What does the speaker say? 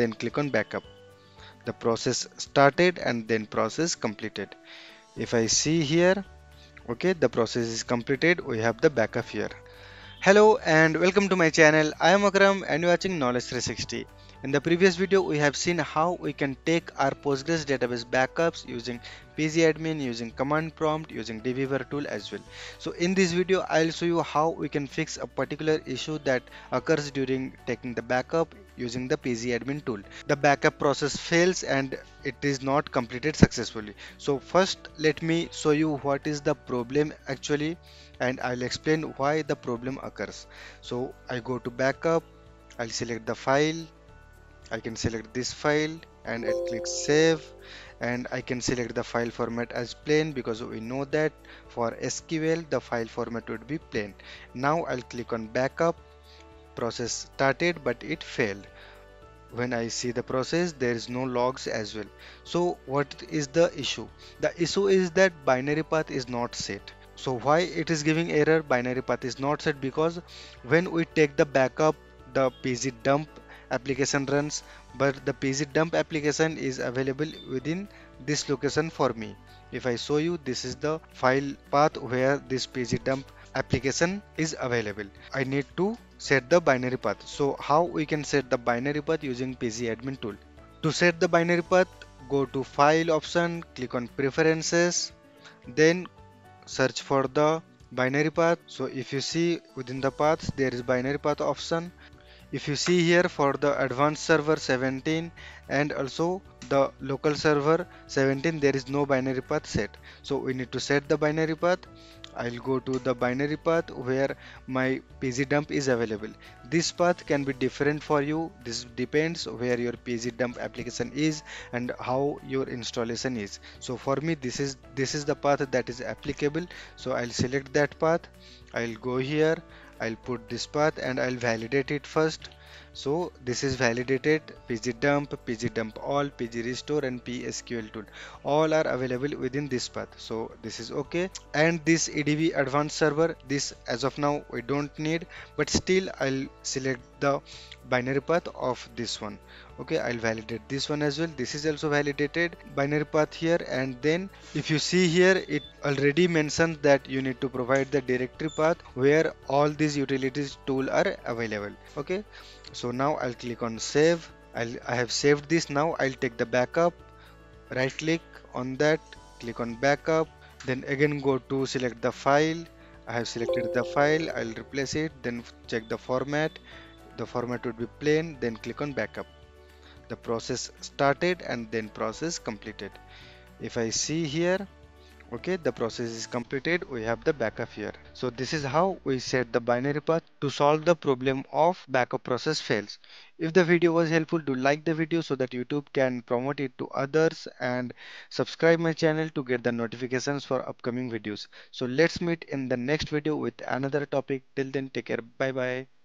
then click on backup. The process started and then process completed. If I see here okay the process is completed. We have the backup here. Hello and welcome to my channel. I am Akram and you're watching knowledge 360 in the previous video we have seen how we can take our Postgres database backups using pgadmin using command prompt using dbeaver tool as well. So in this video I'll show you how we can fix a particular issue that occurs during taking the backup using the pgadmin tool. The backup process fails and it is not completed successfully. So first let me show you what is the problem actually and I'll explain why the problem occurs. So I go to backup I'll select the file I can select this file and I'll click save and I can select the file format as plain because we know that for SQL the file format would be plain. Now I'll click on backup process started but it failed. When I see the process there is no logs as well. So what is the issue? The issue is that binary path is not set. So why it is giving error binary path is not set because when we take the backup the pg dump application runs but the pg dump application is available within this location for me if i show you this is the file path where this pg dump application is available. I need to set the binary path. So how we can set the binary path using pgadmin tool? To set the binary path go to file option click on preferences then search for the binary path. So if you see within the paths there is binary path option. If you see here for the advanced server 17 and also the local server 17 there is no binary path set. So we need to set the binary path I'll go to the binary path where my pg dump is available. This path can be different for you. This depends where your pg dump application is and how your installation is. So for me this is this is the path that is applicable. So I'll select that path. I'll go here. I'll put this path and I'll validate it first so this is validated. Pg dump pg dump all pg restore and psql tool. All are available within this path. So this is okay. And this EDB advanced server this as of now we don't need but still i'll select the binary path of this one. Okay i'll validate this one as well. This is also validated. Binary path here and then if you see here it already mentions that you need to provide the directory path where all these utilities tool are available. Okay so now I'll click on save. I'll, I have saved this. Now I'll take the backup. Right click on that. Click on backup. Then again go to select the file. I have selected the file. I'll replace it. Then check the format. The format would be plain. Then click on backup. The process started and then process completed. If I see here okay the process is completed. We have the backup here. So this is how we set the binary path to solve the problem of backup process fails. If the video was helpful do like the video so that youtube can promote it to others and subscribe my channel to get the notifications for upcoming videos. So let's meet in the next video with another topic. Till then take care. Bye bye